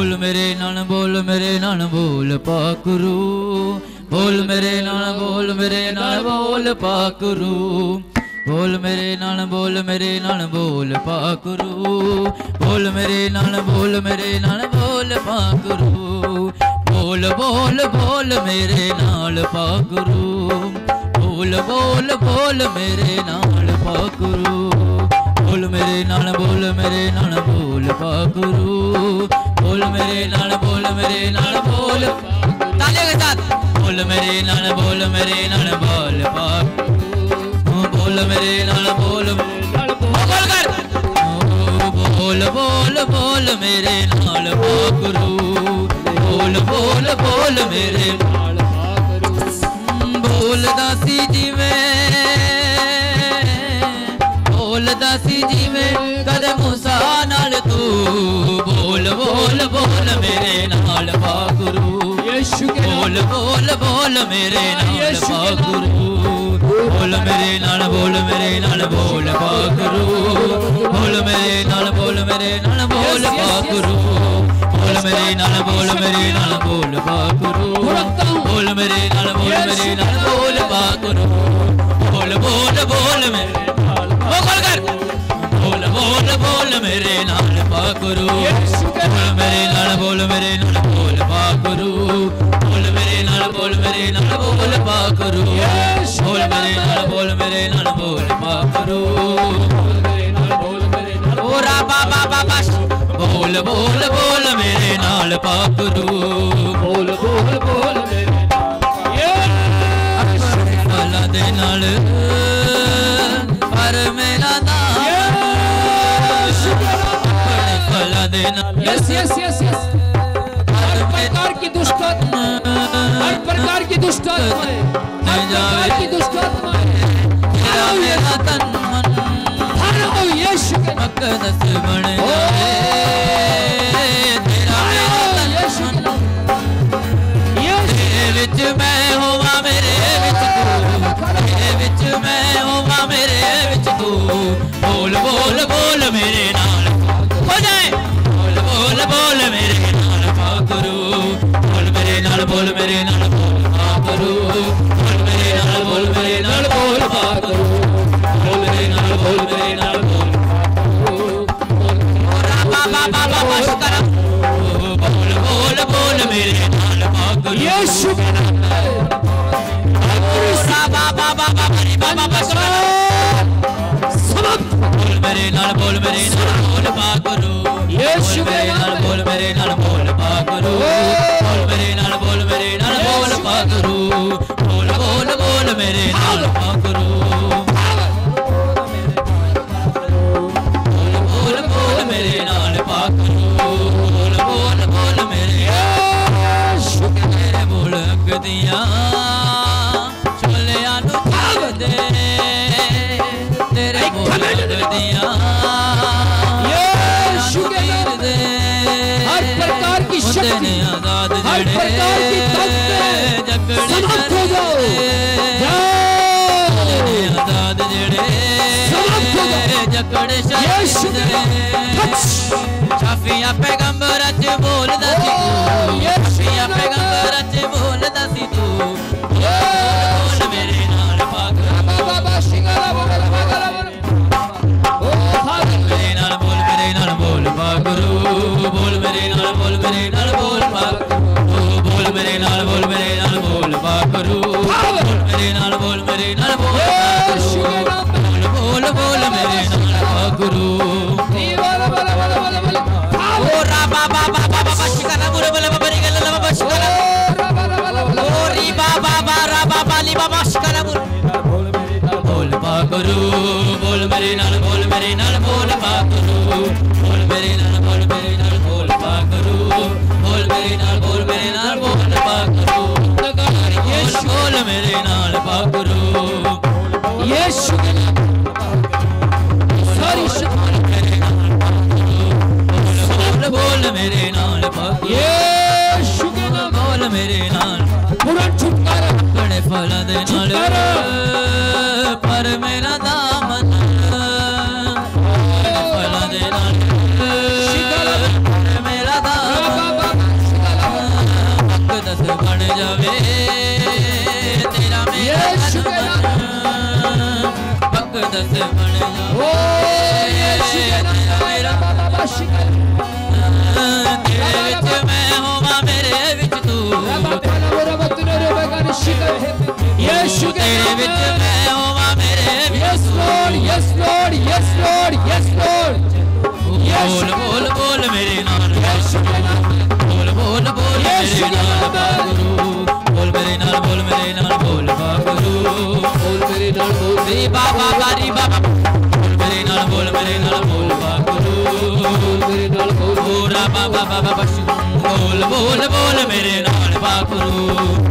बोल मेरे नन बोल मेरे नन बोल पाकरू बोल मेरे नन बोल मेरे नन बोल पाकरू बोल मेरे नन बोल मेरे नन बोल पाकरू बोल मेरे नन बोल मेरे नन बोल पाकरू बोल बोल बोल मेरे नाल पाकरू बोल बोल बोल मेरे नाल पाकरू मेरे नाल बोल, मेरे नाल बोल गुरु बोल, मेरे नाल बोल, मेरे नाल बोल तालियों के साथ। बोल, मेरे नाल बोल, मेरे नाल बोल पा हाँ, बोल, मेरे नाल बोल बोल कर। बोल बोल बोल, मेरे नाल गुरु बोल बोल बोल, मेरे नाल बोल, दासी जी में। ਸੀ ਜਿਵੇਂ ਕਦੇ ਮੂਸਾ ਨਾਲ ਤੂੰ ਬੋਲ ਬੋਲ ਬੋਲ ਮੇਰੇ ਨਾਲ ਪਾਗਰੂ यीशु के नाम ਬੋਲ ਬੋਲ ਬੋਲ ਮੇਰੇ ਨਾਲ ਪਾਗਰੂ ਬੋਲ ਮੇਰੇ ਨਾਲ ਬੋਲ ਮੇਰੇ ਨਾਲ ਬੋਲ ਪਾਗਰੂ ਬੋਲ ਮੇਰੇ ਨਾਲ ਬੋਲ ਮੇਰੇ ਨਾਲ ਬੋਲ ਪਾਗਰੂ ਬੋਲ ਮੇਰੇ ਨਾਲ ਬੋਲ ਮੇਰੇ ਨਾਲ ਬੋਲ ਪਾਗਰੂ ਬੋਲ ਮੇਰੇ ਨਾਲ ਬੋਲ ਮੇਰੇ ਨਾਲ ਬੋਲ ਪਾਗਰੂ ਬੋਲ ਬੋਲ ਬੋਲ ਮੇਰੇ ਨਾਲ ਬੋਲ ਕਰ ਬੋਲ ਬੋਲ ਬੋਲ ਮੇਰੇ ਨਾਲ ਪਾਗਰੂ ਬੋਲ ਮੇਰੇ ਨਾਲ ਬੋਲ ਮੇਰੇ ਨਾਲ ਬੋਲ ਪਾਗਰੂ ਬੋਲ ਮੇਰੇ ਨਾਲ ਬੋਲ ਮੇਰੇ ਨਾਲ ਬੋਲ ਪਾਗਰੂ ਬੋਲ ਮੇਰੇ ਨਾਲ ਬੋਲ ਮੇਰੇ ਨਾਲ ਬੋਲ ਪਾਗਰੂ ਓ ਰਾ ਬਾ ਬਾ ਬਾ ਬਾ ਬੋਲ ਬੋਲ ਬੋਲ ਮੇਰੇ ਨਾਲ ਪਾਗਰੂ बोल बोल बोल मेरे ਫਲਾਂ ਦੇ ਨਾਲ मेरा नाम। फला देना। हर प्रकार की दुष्ट हर प्रकार की दुष्ट हर की दुष्ट तन मन हर यश मकदस बने। मेरे हाल यीशु समाप्त हो जाओ। समाप्त हो जाओ शाफिया पैगंबर अच बोलदा सी शुक्र सारी शुक्र बोल मेरे नाल ये शुक्र बोल मेरे नाल। पूरा छुटकारा। बड़े फल दे नाल। लोक दस मैं होवा तेरे विच मैं होवा मेरे yes lord yes lord yes बोल बोल मेरे नाम। बारी बाबा बारी बाबा बोल मेरे नाल बोल मेरे नाल बोल बागुरू मेरे नाल बोल बाबा बाबा बश बोल बोल बोल मेरे नाल बागुरू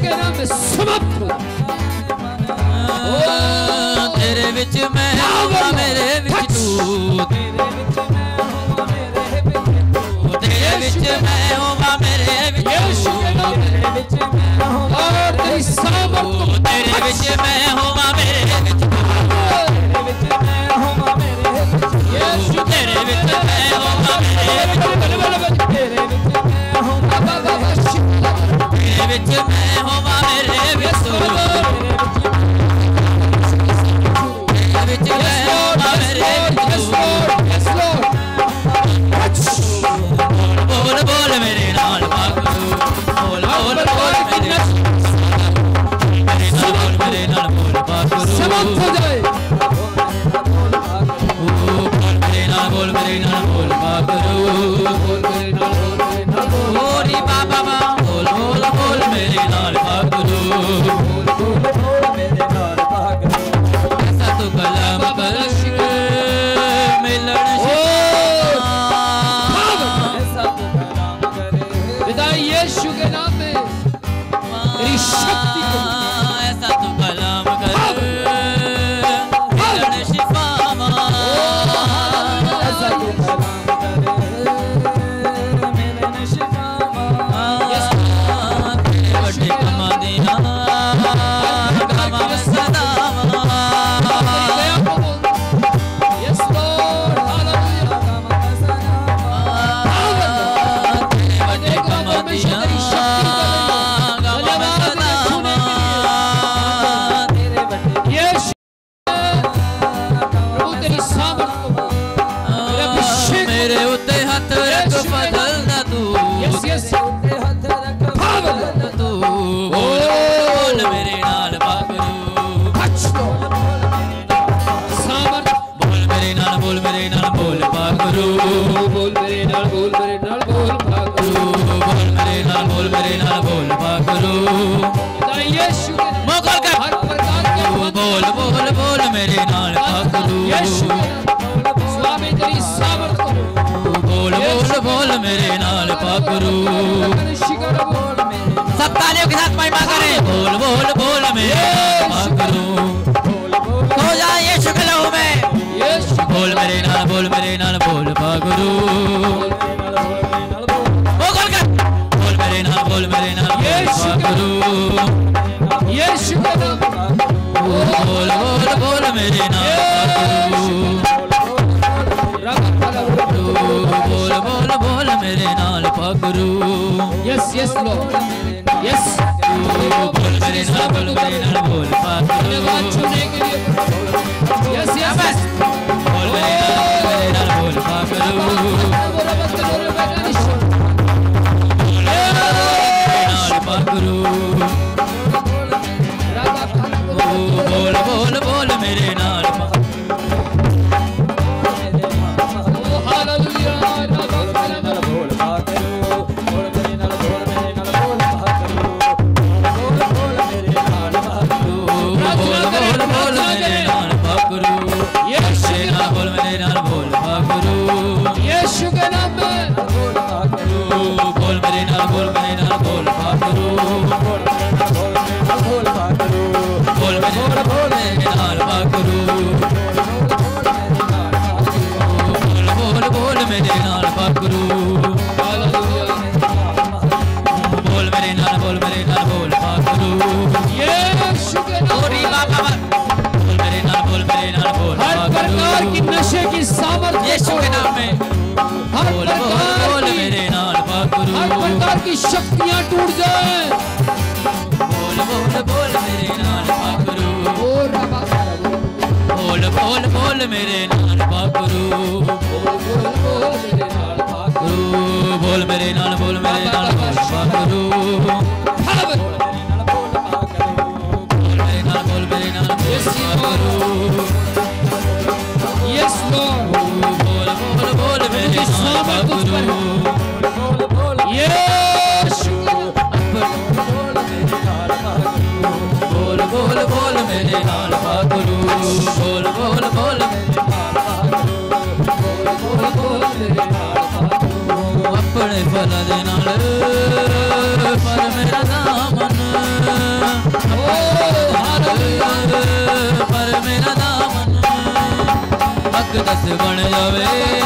के नाम में समाप्त हो तेरे विच मैं होगा मेरे विच तू तेरे विच मैं होगा मेरे विच यीशु के नाम में और तेरी सामर्थ को तेरे विच मैं होगा मेरे विच तू तेरे विच मैं होगा मेरे विच यीशु तेरे विच मैं शांत हो जाए बोल मेरे ना बोल बाबरू बोल मेरे ना बोल मेरे ना बोल होरी बाबा बोल बोल बोल मेरे नाल बाबरू बोल बोल बोल मेरे नाल बाबरू ऐसा तो गला बख्श मिलन ऐसा तो गला करे विदाई यीशु के नाम में तेरी गुरु सब तालियों के साथ महिमा करें। बोल बोल बोल में गुरु हो जा ये शुक्ल हूँ बोल मेरे नाल बोल मेरे नाल बोल गुरु। बोल मेरे नाल बोल मेरे नाल गुरु। ये शुक्ल बोल बोल बोल मेरे नाल। Guru. Yes, yes, Lord. Yes. Yes, yes, yes. Oh, बोल बोल बोल मेरे नाल पाखरू। बोल बोल बोल मेरे नाल भाग गुरु बोल मेरे नाल बोल मेरे नाल बोल पाखरू हब बोल मेरे नाल बोल मेरे नाल बोल पाखरू। यस लॉर्ड बोल बोल ਆਪਣੇ ਫਲਾਂ ਦੇ ਨਾਲ ਪਰ ਮੇਰਾ ਦਾਮਨ ਓ ਦਸ ਬਣ ਜਾਵੇ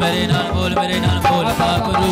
मेरे नाल बोल मेरे नाल बोल पापरू